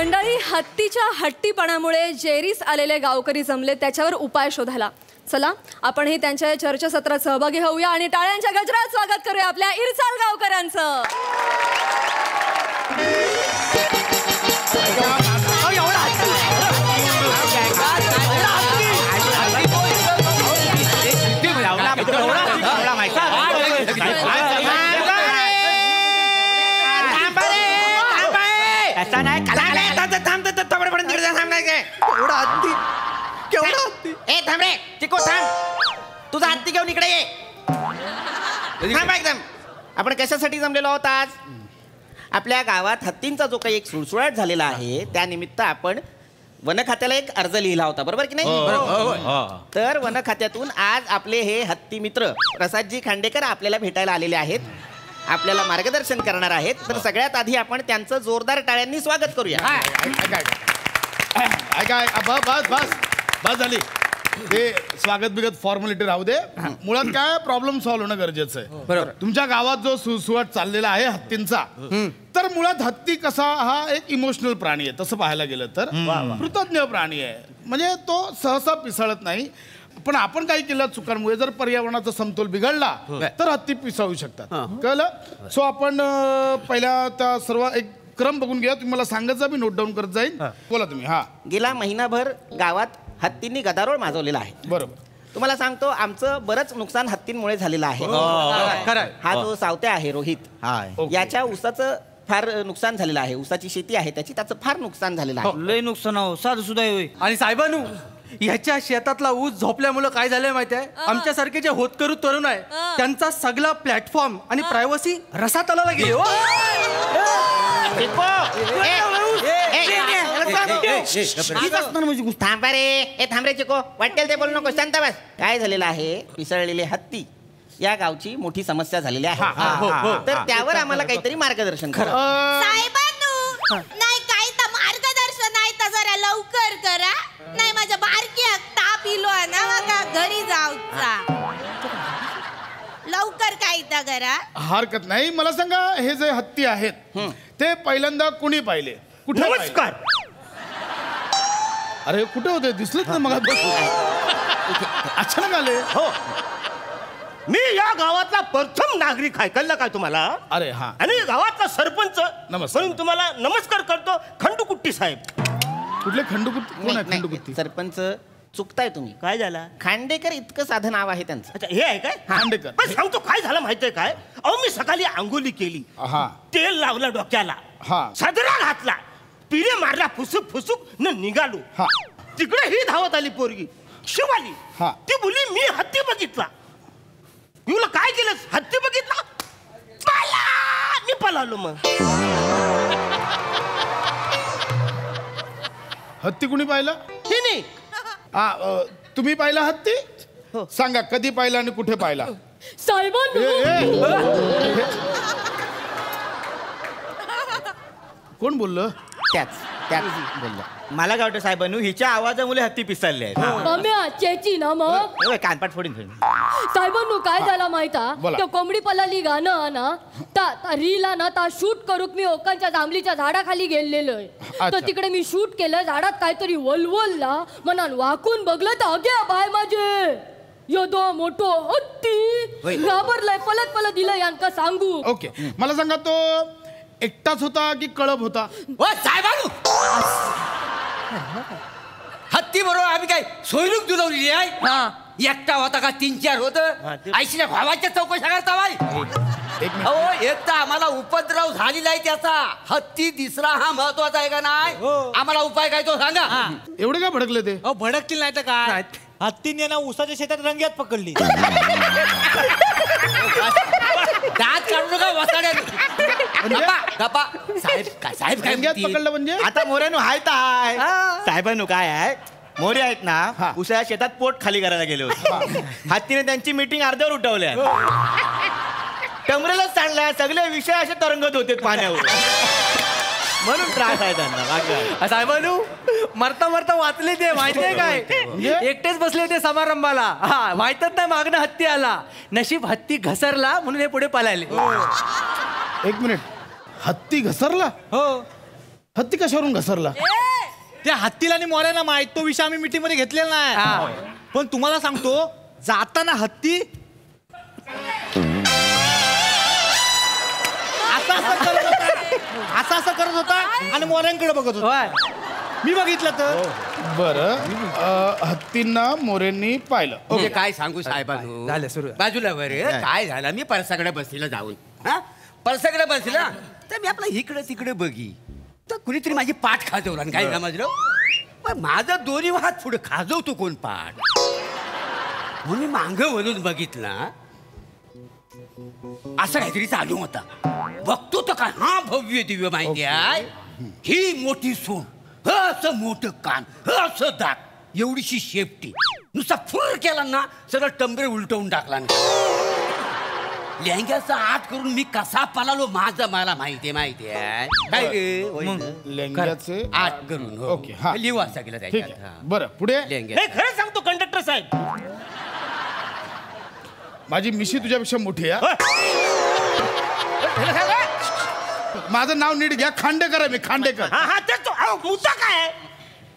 मंडळी हत्तीच्या हट्टीपणामुळे जेरीस आलेले गावकरी जमले त्याच्यावर उपाय शोधायला. चला आपण हे त्यांच्या चर्चासत्रात सहभागी होऊया आणि टाळ्यांच्या गजरात स्वागत करूया आपल्या इरसाल गावकऱ्यांचं. एवढा हत्ती केवढा हत्ती. ए थांब रे चिको थांब. तुझा हत्ती घेऊन इकडे ये. थांब एकदम. आपण कशासाठी जमलेलो आहोत आज? आपल्या गावात हत्तींचा जो काही एक सुळसुळाट झालेला आहे त्यानिमित्त आपण वन खात्याला एक अर्ज लिहिला होता बरोबर की नाही? तर वन खात्यातून आज आपले हे हत्ती मित्र प्रसादजी खांडेकर आपल्याला भेटायला आलेले आहेत. आपल्याला मार्गदर्शन करणार आहेत. तर सगळ्यात आधी आपण त्यांचं जोरदार टाळ्यांनी स्वागत करूया. काय काय बस बस बस. बस झाली. ते स्वागत बिगत फॉर्मॅलिटी राहू दे. मुळात काय प्रॉब्लेम सॉल्व्ह होणं गरजेचं आहे. बरोबर. तुमच्या गावात जो सुसुवाट चाललेला आहे हत्तींचा तर मुळात हत्ती कसा हा एक इमोशनल प्राणी आहे. तसं पाहायला गेलं तर. कृतज्ञ प्राणी आहे. म्हणजे तो सहसा पिसळत नाही. पण आपण काही केलं चुकांमुळे जर पर्यावरणाचा समतोल बिघडला तर हत्ती पिसाळू शकतात. कळलं? सो आपण पहिल्या त्या सर्व एक क्रम बघून घ्या तुम्ही मला सांगत जा मी नोट डाऊन करत जाईन. बोला तुम्ही हा. गेला महिनाभर गावात हत्तींनी गदारोळ माजवलेला आहे. बरोबर. तुम्हाला सांगतो आमचं बरंच नुकसान हत्तींमुळे झालेलं आहे. खरं हा जो सावत्या आहे रोहित. याच्या ऊसाचं फार नुकसान झालेलं आहे. ऊसाची शेती आहे त्याची त्याचं फार नुकसान झालेलं आहे. लय नुकसान हो. साधू सुद्धा आणि साहेबानू ह्याच्या शेतातला ऊस झोपल्यामुळं काय झालंय माहिती आहे? आमच्यासारखे जे होतकरू तरुण आहे त्यांचा सगळा प्लॅटफॉर्म आणि प्रायव्हसी रसा तलाला गेली हो. म्हणजे थांब रे ए थांब रे चिको वाटेल ते बोलू नको शांत बस काय झालेलं आहे पिसळलेले हत्ती या गावची मोठी समस्या झालेली आहे तर त्यावर आम्हाला काहीतरी मार्गदर्शन करा लवकर करा नाही माझ्या बारकी ताप इलो ना घरी जाऊचा लवकर काही तर करा हरकत नाही. मला सांगा हे जे हत्ती आहेत ते पहिल्यांदा कुणी पाहिले? कुठे नमस्कार. अरे कुठे होते? दिसलेच ना मग अचानक आले. हो. मी या गावातला प्रथम नागरिक आहे. कळलं काय तुम्हाला? अरे हा. आणि गावातला सरपंच. नमस्कार. म्हणून तुम्हाला नमस्कार करतो खंडूकुट्टी साहेब. कुठले खंडकुत्ती कोण आहे नाही, नाही, खंडकुत्ती सरपंच चुकताय तुम्ही. काय झाला? खांडेकर इतकं साधं नाव आहे त्यांचं. अच्छा हे आहे काय? खांडेकर. पण सांगतो काय झालं माहितीये काय? अहो मी सकाळी आंघोली केली. हा. तेल लावलं डोक्याला. हा. सदरा घातला. पिरे मारला फुसुक फुसुक न निघालो. हा. तिकडे ही धावत आली पोरगी. शिवाली. हा. ती बोली मी हत्ती बघितला. मी बोला काय केलं हत्ती बघितला? पळा मी पळालो मग. हत्ती कुणी पाहिला? ही नाही हा अ, तुम्ही पाहिला हत्ती सांगा कधी पाहिला आणि कुठे पाहिला? साहेबांनो ए, ए. हे- कोण बोललं? त्याच. बोललो. मला काय वाटतं साहेबांनू हिच्या आवाजामुळे हत्ती पिसाळले आहेत. बम्या चेची ना मग. कानपाट फोडीन फोडीन. साहेबांनो काय झाला माहिता बोला. त्या कोंबडी पलाली गाणं ना ता ता रीला ना ता शूट करूक मी ओकांच्या जांभलीच्या झाडाखाली गेलेलोय तर. तिकडे मी शूट केलं झाडात काहीतरी वलवलला मनान वाकून बघलं तर अगे बाय माझे. यदो मोठो हत्ती. घाबरलाय पलत पलत दिलं यांका सांगू. ओके. मला सांगा तो एकटाच होता की कळप होता? ओ साहेबांनू! हत्ती बरोबर आम्ही काय सोयरूक दुलवली आहे? एकटा होता का तीन चार होत? आईशीच्या भावाच्या चौकशा करता बाई. एक मिनिट. अहो एक तर आम्हाला उपद्रव झालेला आहे त्याचा. हत्ती दिसरा हा महत्त्वाचा आहे का नाही? आम्हाला उपाय काय तो सांगा. एवढे काय भडकले ते? अहो भडकतील नाही तर काय? हत्तीने ना उसाच्या शेतात रंग्यात पकडली. दात काढू नका वसाड्याने गप्पा गप्पा. साहेब काय साहेब काय म्हणतील? पकडलं म्हणजे? आता मोऱ्यानो हाय तर हाय साहेबांनो काय आहे? मोरे आहेत ना उसाच्या शेतात पोट खाली करायला गेले होते. हत्तीने त्यांची मीटिंग अर्ध्यावर उठवल्या. टमरेलाच चाललाय सगळे विषय असे तरंगत होते पाण्यावर. म्हणून त्रास आहे त्यांना. साहेबानू मरता मरता वाचले ते माहितीये काय? एकटेच बसले होते समारंभाला. हा माहितच नाही मागणं हत्ती आला. नशीब हत्ती घसरला म्हणून हे पुढे पळाले. एक मिनिट. हत्ती घसरला? हो. हत्ती कशावरून घसरला? त्या हत्तीला आणि मोऱ्याला माहीत तो विषय आम्ही मीटिंगमध्ये घेतलेला नाही. पण तुम्हाला सांगतो जाताना हत्ती असं असं असं करत होता आणि मोऱ्यांकडे बघत होता. मी बघितलं तर. बरं. अं, हत्तींना मोरेंनी पाहिलं. म्हणजे काय सांगू साहेबांनो झालं, सुरू. बाजूला बरे काय? झालं? मी परसाकडे बसलेला जाऊन. हा? परसाकडे बसला तर मी आपला इकडे तिकडे बघी. तर कुणीतरी माझी पाठ खाजवला आणि काय समजलं? पण माझा दोन्ही हात पुढे खाजवतो कोण पाठ? म्हणून मी मांग वळून बघितला असं काहीतरी चालू होता. बघतो तर काय? हा भव्य दिव्य माहिती आहे. ही मोठी सून ह असं मोठं कान ह असं दात एवढीशी शेपटी. नुसता फुर केला ना सगळं टंबरे उलटवून टाकला ना. लेहंग्याचा आत करून मी कसा पळालो माझं मला माहितीये माहितीये काय रे? वैद्य? लेंग्याचे आत करून हो. ओके, हा. आहे. हा. बरं पुढे? लेहंग्या हे खरं सांगतो कंडक्टर साहेब. माझी मिशी तुझ्यापेक्षा मोठी आहे. माझं नाव नीट घ्या. खांडेकर आहे मी खांडेकर. हा हा तो. अहो, मुद्दा काय? आहे?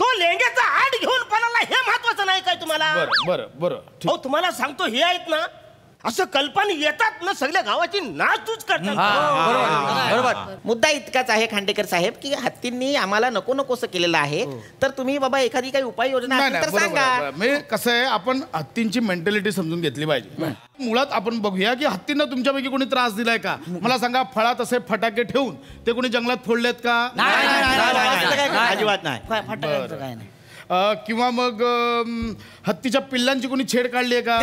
तो लेंग्याचा आड घेऊन पळाला हे महत्वाचं नाही काय तुम्हाला? बरं बरं बरं. ठीक. अहो तुम्हाला सांगतो हे आहेत ना असं कल्पना येतात ना सगळ्या गावाची नाचूच करतात बरोबर मुद्दा इतकाच आहे खांडेकर साहेब की हत्तींनी आम्हाला नको नकोसं केलेलं आहे तर तुम्ही बाबा एखादी काही उपाययोजना सांगा. म्हणजे कसं आहे आपण हत्तींची मेंटॅलिटी समजून घेतली पाहिजे मुळात आपण बघूया की हत्तींना तुमच्यापैकी कोणी त्रास दिलाय का मला सांगा फळात असे फटाके ठेवून ते कोणी जंगलात फोडलेत का अजिबात नाही किंवा मग हत्तीच्या पिल्लांची कोणी छेड काढली आहे का?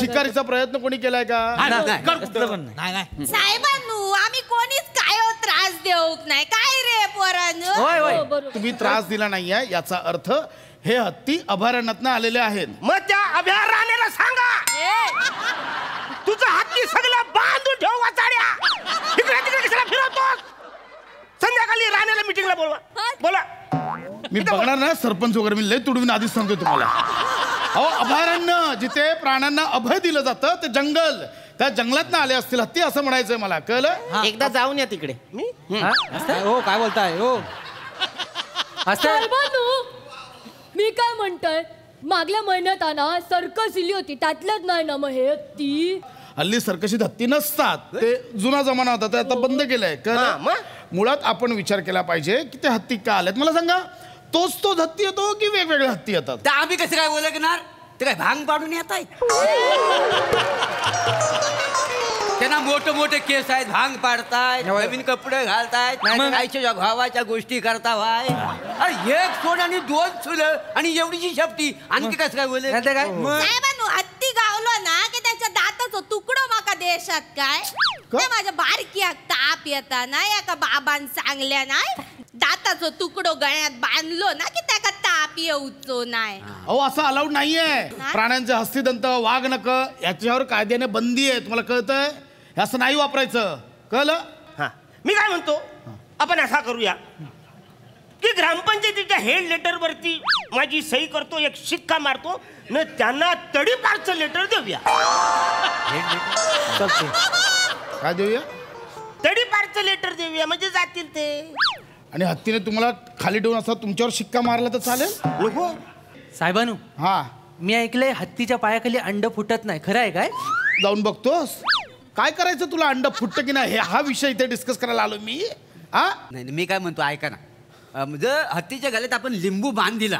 शिकारीचा प्रयत्न कोणी केलाय का? साहेबांनो आम्ही कोणीच काय हो त्रास देऊक नाही. काय रे पोरांनो होय तुम्ही त्रास दिला नाहीये याचा अर्थ हे हत्ती अभयारण्यातनं आलेले आहेत. मग त्या अभयारण्याला सांगा. तुझं हत्ती सगळं बांधून ठेव वाचाड्या. इकडे तिकडे कशाला फिरवतोस? संध्याकाळी राहण्याला मिटिंगला बोलवा. बोला. मी बघणार ना सरपंच वगैरे मी लय तुडवीन आधीच सांगतो तुम्हाला. अहो अभयारण्य जिथे प्राण्यांना अभय दिलं जातं ते जंगल. त्या जंगलात आले असतील हत्ती असं म्हणायचंय मला कळलं? एकदा जाऊन या तिकडे. मी? हा? हो? काय बोलताय? हो. मी काय म्हणतोय? मागल्या महिन्यात ना सर्कस दिली होती. त्यातलंच नाही ना मग हे ती हल्ली सरकशीत हत्ती नसतात. ते जुना जमाना होता ते आता बंद केलंय? मुळात आपण विचार केला पाहिजे की ते हत्ती का आलेत? मला सांगा तोच तोच हत्ती येतो की वेगवेगळे हत्ती येतात? तर आम्ही कसं काय ओळखणार? ते काय भांग पाडून येत आहेत? त्यांना मोठे मोठे केस आहेत भांग पाडतायत होय. नवीन कपडे घालतायत मग? आईच्या भावाच्या गोष्टी करता वाय. अरे एक सोड आणि दोन चुलं आणि एवढीची शपटी. आणखी कसं काय बोले नाही तर काय? साहेबांनो हत्ती गावलो ना की त्याच्या दाताचो तुकडो माका देशात काय? ते माझ्या बारकीयाक ताप येता ना एका बाबान सांगल्या नाही दाताचो तुकडो गळ्यात बांधलो ना की त्याका ताप येऊचो नाही. अहो असं अलाउड नाहीये. प्राण्यांचे हस्तिदंत वाघ नक याच्यावर कायद्याने बंदी आहे. तुम्हाला कळतंय? हे असं नाही वापरायचं. कळलं? हा. मी काय म्हणतो? आपण असा करूया. की ग्रामपंचायतीच्या हेड लेटर वरती माझी सही करतो एक शिक्का मारतो न त्यांना तडीपारचं लेटर देऊया. काय देऊया? तडीपारचं लेटर देऊया. म्हणजे जातील ते. आणि हत्तीने तुम्हाला खाली ठेवून असा तुमच्यावर शिक्का मारला तर चालेल? नको साहेबानू हा. मी ऐकलंय हत्तीच्या पायाखाली अंड फुटत नाही. खरं आहे काय? जाऊन बघतोस? काय करायचं तुला अंड फुटतं की नाही? हे हा विषय इथे डिस्कस करायला आलो मी. हा? नाही नाही, मी काय म्हणतो ऐका ना. अं, जर हत्तीच्या गळ्यात आपण लिंबू बांध दिला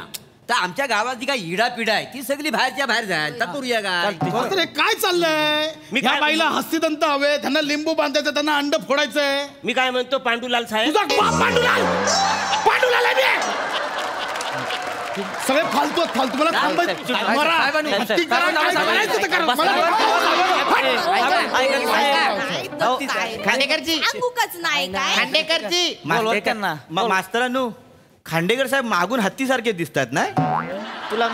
तर आमच्या गावात जी काही इडा पिढा आहे ती सगळी बाहेरच्या बाहेर जाईल करूया काय तर हे काय चाललंय मी काय- बाईला हस्तिदंत हवे त्यांना लिंबू बांधायचं त्यांना अंड फोडायचंय मी काय म्हणतो पांडुलाल साहेब तुझा बाप पांडुलाल पांडुलाल आहे मी. सगळे फालतू आहेत, फालतू मला थांबायचं साहेब, मरा. साहेबांनी- हत्ती करा, साहेबांनी- काय करायचं ते करा. मला- खांडेकरजी सांगूकच नाही काय खांडेकरजी मास्तर- मा- मास्तरांनो खांडेकर साहेब मागून हत्तीसारखे दिसतात ना? तुला